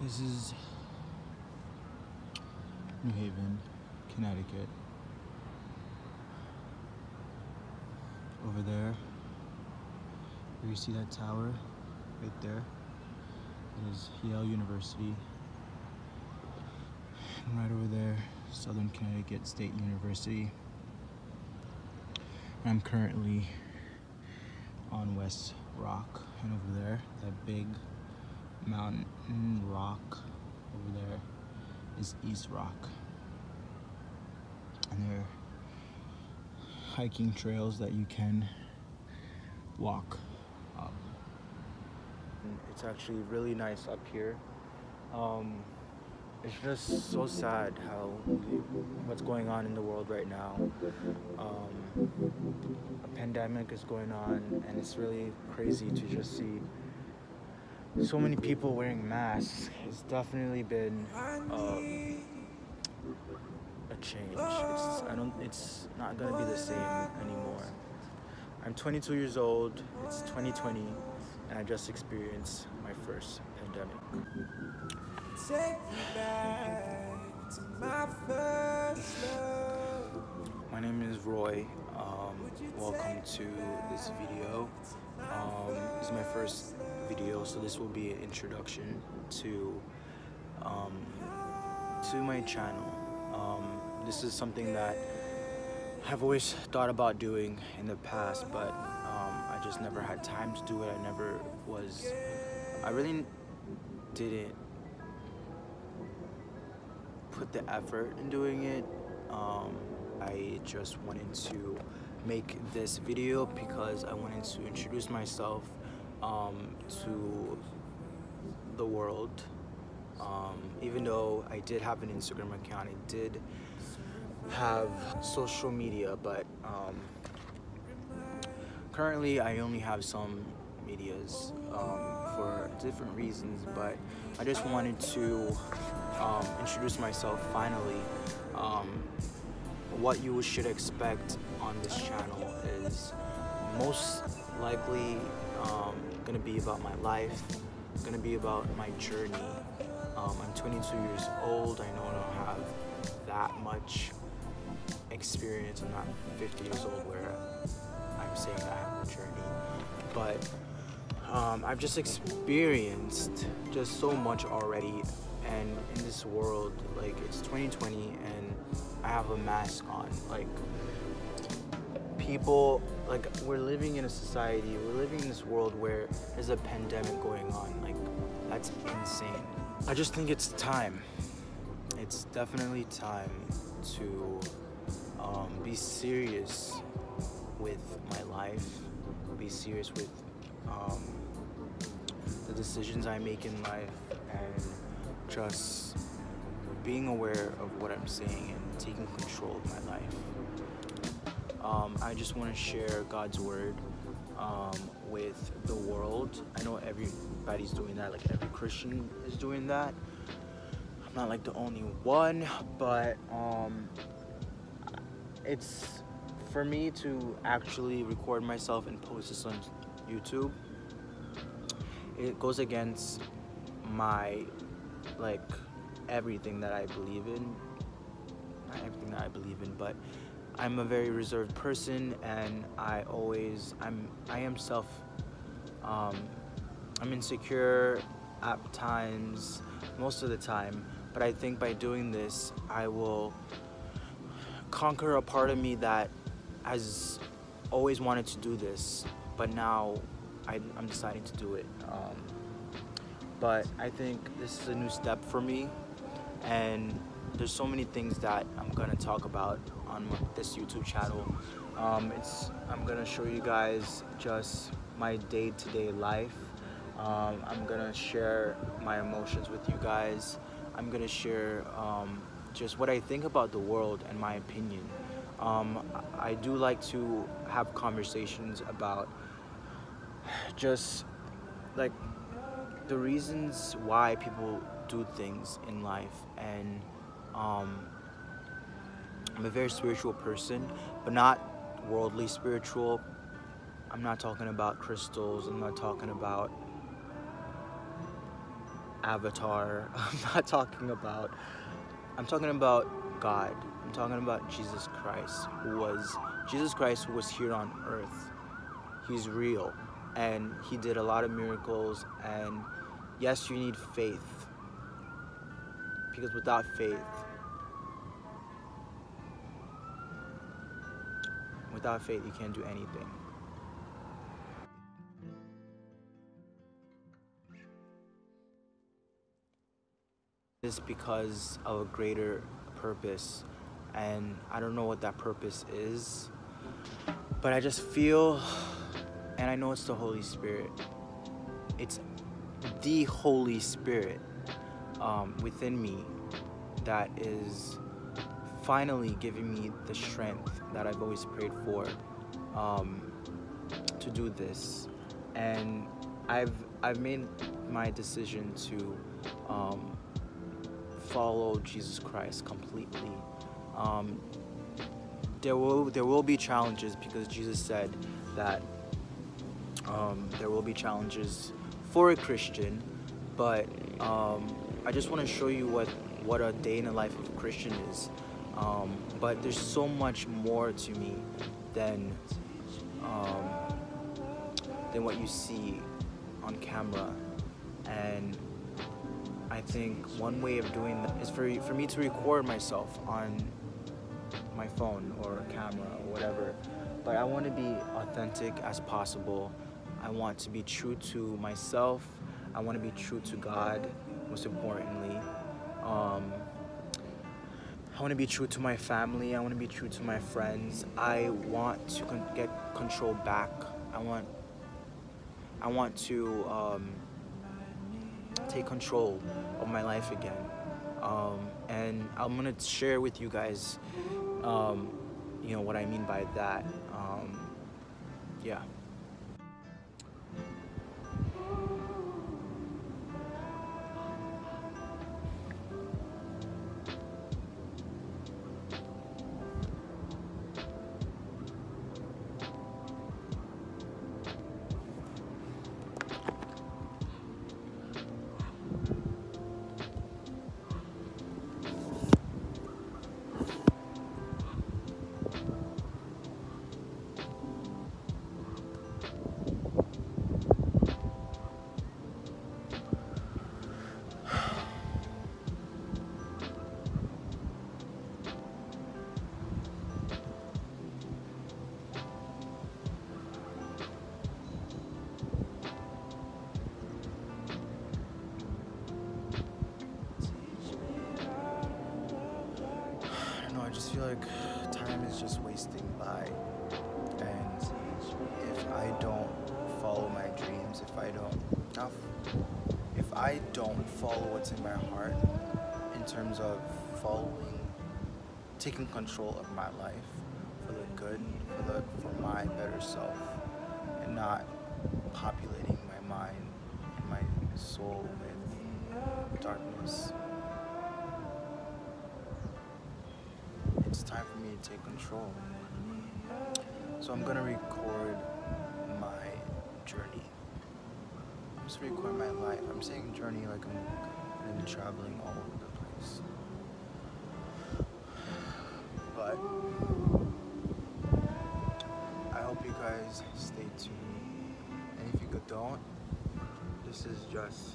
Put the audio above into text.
This is New Haven, Connecticut. Over there, you see that tower right there, it is Yale University. And right over there, Southern Connecticut State University. I'm currently on West Rock, and over there, that big mountain rock over there is East Rock. And there are hiking trails that you can walk up. It's actually really nice up here. Um, it's just so sad how what's going on in the world right now. Um, a pandemic is going on, and it's really crazy to just see so many people wearing masks. It's definitely been um, a change. It's I don't. It's not gonna be the same anymore. I'm 22 years old. It's 2020, and I just experienced my first pandemic. My name is Roy. Um, welcome to this video. Um, this is my first video, so this will be an introduction to um, to my channel. Um, this is something that I've always thought about doing in the past, but um, I just never had time to do it. I never was. I really didn't put the effort in doing it. Um, I just wanted to make this video because I wanted to introduce myself um, to the world. Um, even though I did have an Instagram account, I did have social media, but um, currently I only have some medias um, for different reasons. But I just wanted to um, introduce myself finally. Um, what you should expect on this channel is most likely um, gonna be about my life, gonna be about my journey. Um, I'm 22 years old. I know I don't have that much experience. I'm not 50 years old where I'm saying I have a journey, but um, I've just experienced just so much already. And in this world, like it's 2020, and I have a mask on. Like people, like we're living in a society, we're living in this world where there's a pandemic going on. Like that's insane. I just think it's time. It's definitely time to um, be serious with my life, be serious with um, the decisions I make in life, and just being aware of what I'm saying and taking control of my life. Um, I just want to share God's word um, with the world. I know everybody's doing that, like every Christian is doing that. I'm not like the only one, but um, it's for me to actually record myself and post this on YouTube. It goes against my like everything that I believe in. Not everything that I believe in, but I'm a very reserved person and I always I'm I am self um, I'm insecure at times most of the time but I think by doing this I will conquer a part of me that has always wanted to do this but now I, am deciding to do it. Um, but I think this is a new step for me and there's so many things that I'm gonna talk about on this YouTube channel. Um, it's I'm gonna show you guys just my day-to-day -day life. Um, I'm gonna share my emotions with you guys. I'm gonna share um, just what I think about the world and my opinion. Um, I do like to have conversations about just like the reasons why people do things in life and um, I'm a very spiritual person but not worldly spiritual I'm not talking about crystals I'm not talking about Avatar. I'm not talking about. I'm talking about God. I'm talking about Jesus Christ, who was Jesus Christ, who was here on earth. He's real, and he did a lot of miracles. And yes, you need faith, because without faith, without faith, you can't do anything. This because of a greater purpose, and I don't know what that purpose is, but I just feel, and I know it's the Holy Spirit. It's the Holy Spirit um, within me that is finally giving me the strength that I've always prayed for um, to do this, and I've I've made my decision to um, follow Jesus Christ completely. Um, there will there will be challenges because Jesus said that um, there will be challenges for a Christian, but um, I just want to show you what what a day in the life of a Christian is. Um, but there's so much more to me than um, than what you see on camera, and I think one way of doing that is for for me to record myself on my phone or camera or whatever. But I want to be authentic as possible. I want to be true to myself. I want to be true to God, most importantly. Um, I want to be true to my family. I want to be true to my friends. I want to con get control back. I want. I want to um, take control of my life again. Um, and I'm gonna share with you guys, um, you know, what I mean by that. Um, yeah. Just wasting by. And if I don't follow my dreams, if I don't, not if I don't follow what's in my heart in terms of following, taking control of my life for the good, for the for my better self, and not populating my mind and my soul with darkness. It's time for me to take control. So I'm gonna record my journey. I'm just record my life. I'm saying journey like I'm gonna be traveling all over the place. But I hope you guys stay tuned. And if you don't, this is just